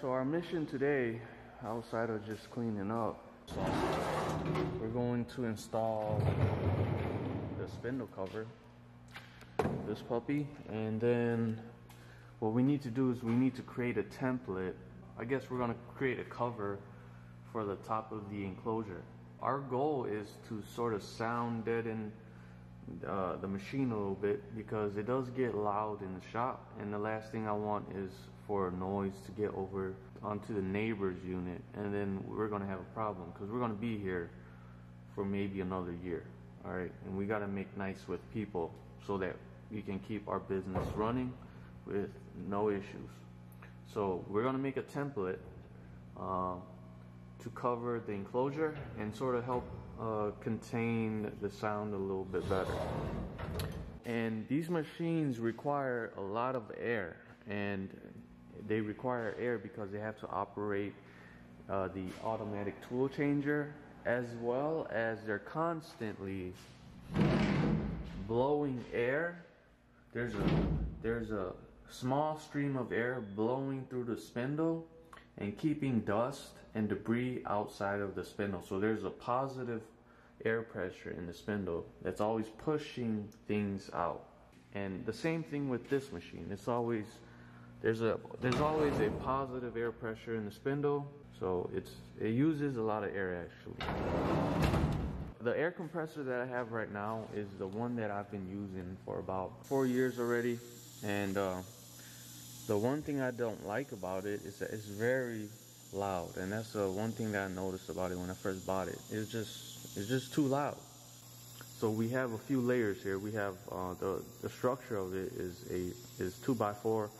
So our mission today, outside of just cleaning up, we're going to install the spindle cover, this puppy, and then what we need to do is we need to create a template. I guess we're gonna create a cover for the top of the enclosure. Our goal is to sort of sound deaden uh, the machine a little bit because it does get loud in the shop and the last thing I want is for noise to get over onto the neighbor's unit and then we're gonna have a problem because we're gonna be here for maybe another year all right? And we got to make nice with people so that we can keep our business running with no issues. So we're gonna make a template uh, to cover the enclosure and sort of help uh, contain the sound a little bit better. And these machines require a lot of air and they require air because they have to operate uh, the automatic tool changer as well as they're constantly blowing air. There's a, there's a small stream of air blowing through the spindle and keeping dust and debris outside of the spindle. So there's a positive air pressure in the spindle that's always pushing things out. And the same thing with this machine. It's always there's a there's always a positive air pressure in the spindle, so it's it uses a lot of air actually. The air compressor that I have right now is the one that I've been using for about four years already, and uh, the one thing I don't like about it is that it's very loud, and that's the one thing that I noticed about it when I first bought it. It's just it's just too loud. So we have a few layers here. We have uh, the the structure of it is a is two by four,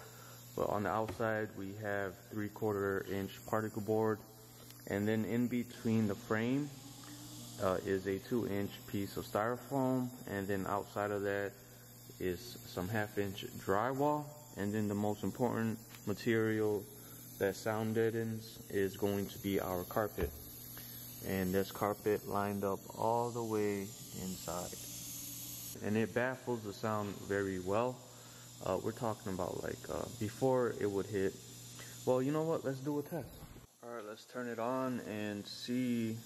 but on the outside we have three quarter inch particle board, and then in between the frame uh, is a two inch piece of styrofoam, and then outside of that is some half inch drywall and then the most important material that sound deadens is going to be our carpet. And this carpet lined up all the way inside. And it baffles the sound very well. Uh, we're talking about like uh, before it would hit. Well, you know what? Let's do a test. All right, let's turn it on and see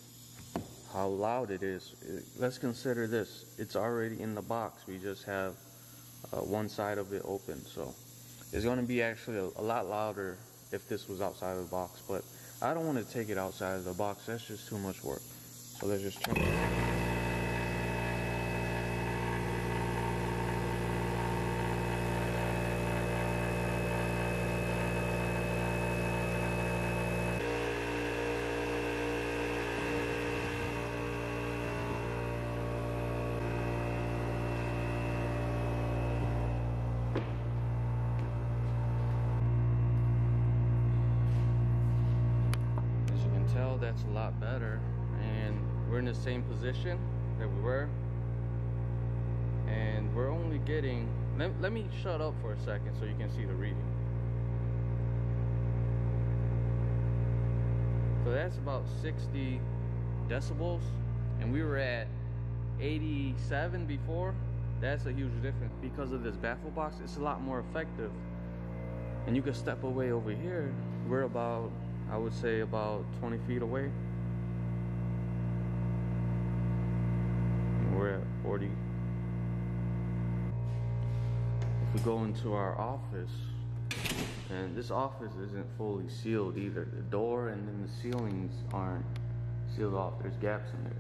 how loud it is. Let's consider this. It's already in the box. We just have uh, one side of it open. So it's going to be actually a, a, lot louder if this was outside of the box, but I don't want to take it outside of the box. That's just too much work. So let's just turn it in the same position that we were. And we're only getting let, let me shut up for a second so you can see the reading. So that's about 60 decibels and we were at 87 before. That's a huge difference. Because of this baffle box it's a lot more effective. And you can step away over here. We're about I would say about 20 feet away We're at 40. If we go into our office, and this office isn't fully sealed either. The door and then the ceilings aren't sealed off. There's gaps in there.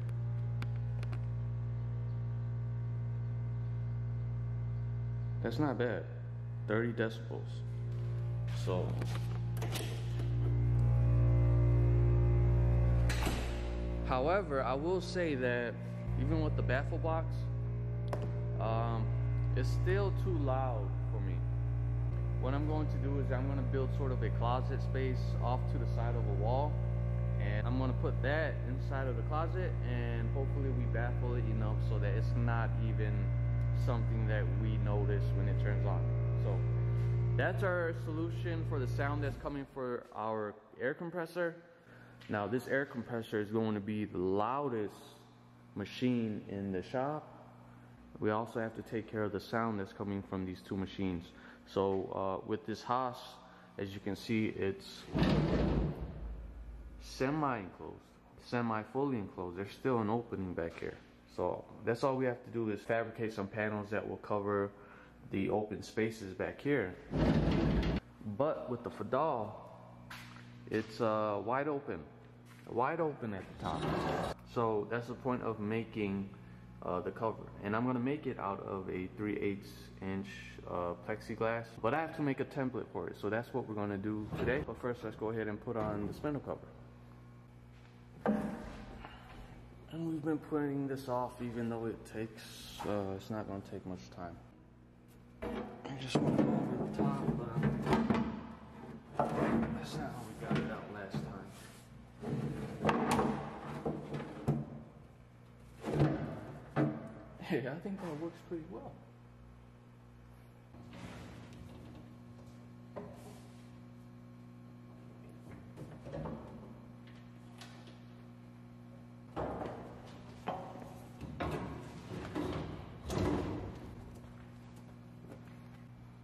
That's not bad. 30 decibels. So However, I will say that even with the baffle box um, it's still too loud for me. What I'm going to do is I'm going to build sort of a closet space off to the side of a wall and I'm going to put that inside of the closet and hopefully we baffle it enough so that it's not even something that we notice when it turns on. So that's our solution for the sound that's coming for our air compressor now this air compressor is going to be the loudest machine in the shop we also have to take care of the sound that's coming from these two machines so uh, with this Haas as you can see, it's semi-enclosed, semi-fully enclosed. There's still an opening back here. So that's all we have to do is fabricate some panels that will cover the open spaces back here. But with the Fadal, it's uh, wide open, wide open at the top. So that's the point of making uh, the cover. And I'm gonna make it out of a 3 8 inch uh, plexiglass, but I have to make a template for it. So that's what we're gonna do today. But first, let's go ahead and put on the spindle cover. And we've been putting this off even though it takes, uh, it's not gonna take much time. I just want to go over the top, but that's not how we got it Hey, I think that works pretty well.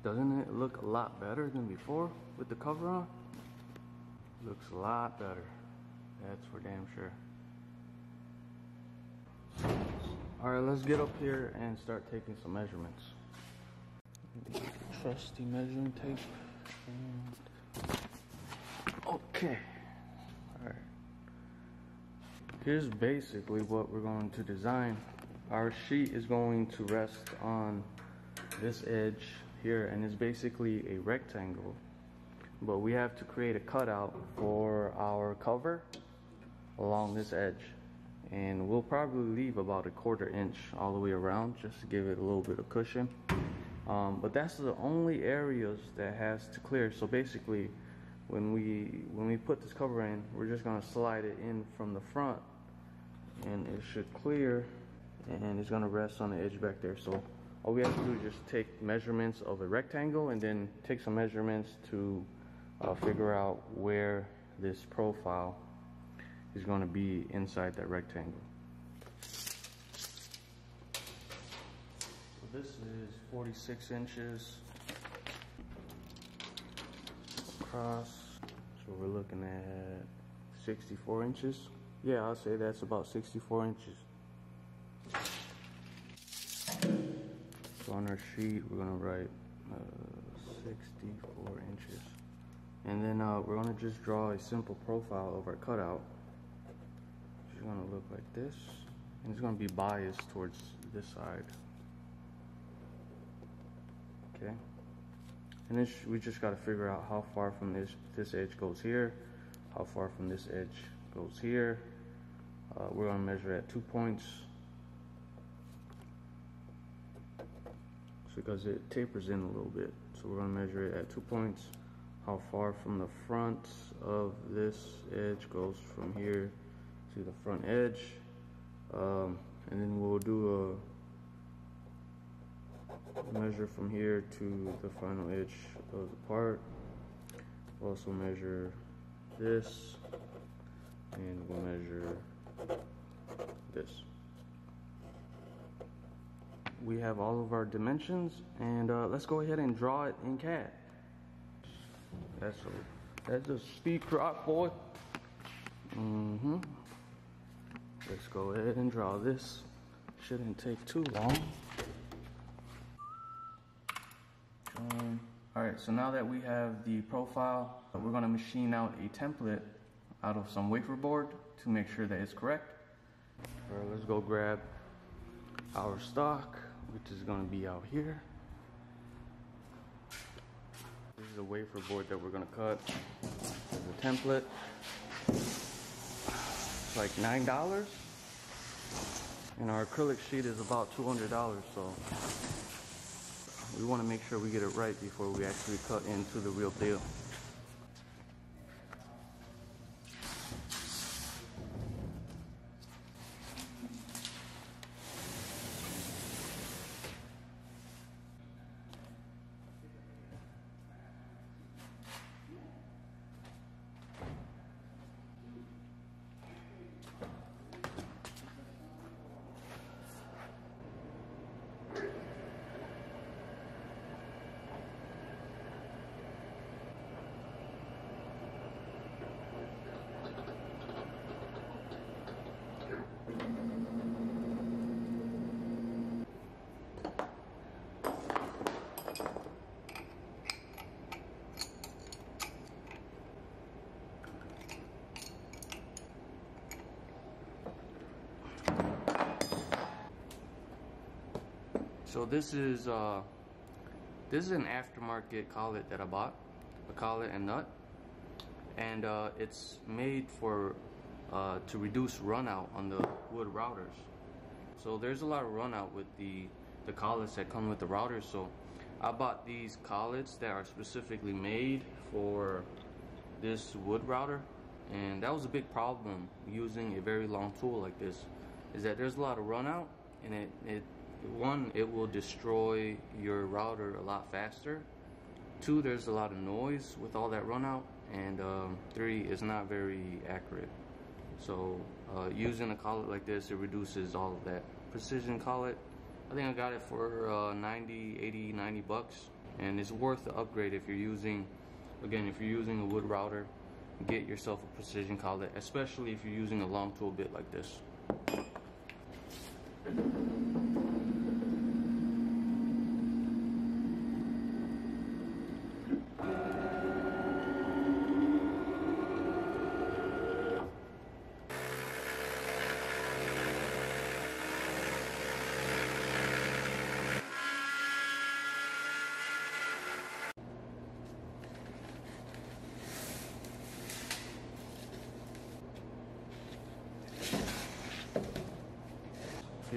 Doesn't it look a lot better than before with the cover on? Looks a lot better. That's for damn sure. Alright, let's get up here and start taking some measurements. Trusty measuring tape. And... Okay. Alright. Here's basically what we're going to design. Our sheet is going to rest on this edge here and it's basically a rectangle but we have to create a cutout for our cover along this edge and we'll probably leave about a quarter inch all the way around just to give it a little bit of cushion. Um, but that's the only areas that has to clear. So basically when we when we put this cover in we're just gonna slide it in from the front and it should clear and it's gonna rest on the edge back there. So all we have to do is just take measurements of a rectangle and then take some measurements to uh, figure out where this profile is going to be inside that rectangle. So this is 46 inches across. So we're looking at 64 inches. Yeah, I'll say that's about 64 inches. So on our sheet, we're gonna write uh, 64 inches. And then uh, we're gonna just draw a simple profile of our cutout. It's gonna look like this. And it's gonna be biased towards this side. Okay. And then we just gotta figure out how far from this, this edge goes here, how far from this edge goes here. Uh, we're gonna measure at two points. because it tapers in a little bit. So we're gonna measure it at two points. How far from the front of this edge goes from here to the front edge. Um, and then we'll do a measure from here to the final edge of the part. We'll also measure this and we'll measure this we have all of our dimensions and uh, let's go ahead and draw it in CAD. That's a, that's a steep drop, boy. Mm-hmm. Let's go ahead and draw this. Shouldn't take too long. Um, all right, so now that we have the profile, we're gonna machine out a template out of some wafer board to make sure that it's correct. All right, let's go grab our stock which is going to be out here. This is a wafer board that we're going to cut as a template. It's like $9. And our acrylic sheet is about $200, so we want to make sure we get it right before we actually cut into the real deal. So this is uh, this is an aftermarket collet that I bought, a collet and nut, and uh, it's made for uh, to reduce runout on the wood routers. So there's a lot of runout with the the collets that come with the routers. So I bought these collets that are specifically made for this wood router, and that was a big problem using a very long tool like this. Is that there's a lot of runout, and it it one it will destroy your router a lot faster. Two, there's a lot of noise with all that runout, and um, three, it's not very accurate. So uh, using a collet like this, it reduces all of that. Precision collet, I think I got it for uh, 90, 80, 90 bucks. And it's worth the upgrade if you're using, again, if you're using a wood router, get yourself a precision collet, especially if you're using a long tool bit like this.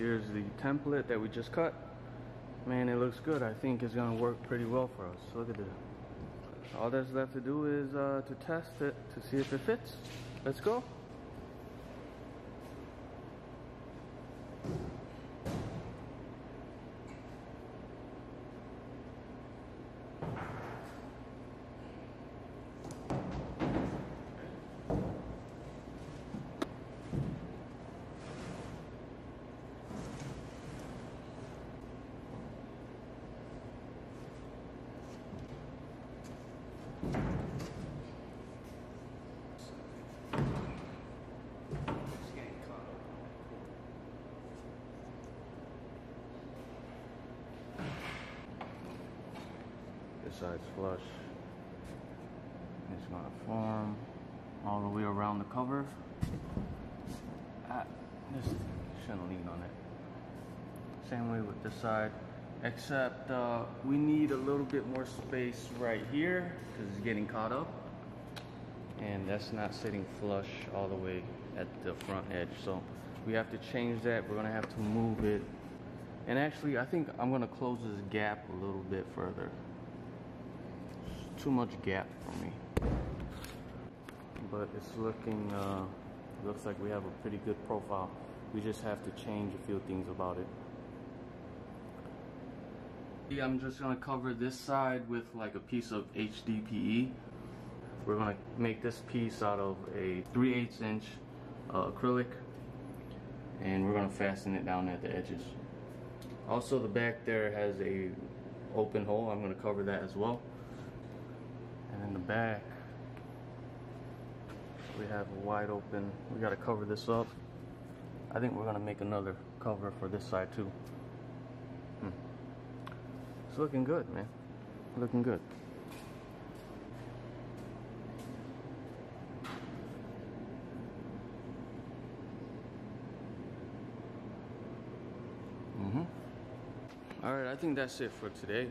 Here's the template that we just cut. Man, it looks good. I think it's gonna work pretty well for us. Look at this. All that's left to do is uh, to test it to see if it fits. Let's go. Side's flush. It's gonna form all the way around the cover. Ah, this shouldn't lean on it. Same way with this side, except uh, we need a little bit more space right here because it's getting caught up. And that's not sitting flush all the way at the front edge. So we have to change that. We're gonna have to move it. And actually, I think I'm gonna close this gap a little bit further too much gap for me. But it's looking, uh, looks like we have a pretty good profile. We just have to change a few things about it. I'm just gonna cover this side with like a piece of HDPE. We're gonna make this piece out of a 3 8 inch uh, acrylic and we're gonna fasten it down at the edges. Also the back there has a open hole. I'm gonna cover that as well. Back, we have a wide open. We got to cover this up. I think we're going to make another cover for this side too. Hmm. It's looking good, man. Looking good. Mm-hmm. All right, I think that's it for today.